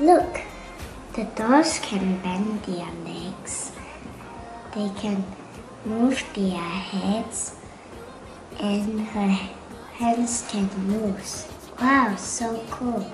Look, the dolls can bend their legs. They can move their heads and her hands can move. Wow, so cool.